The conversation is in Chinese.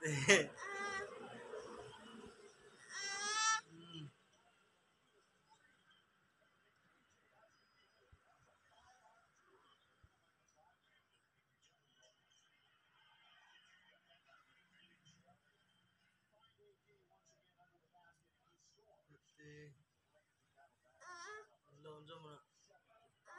对。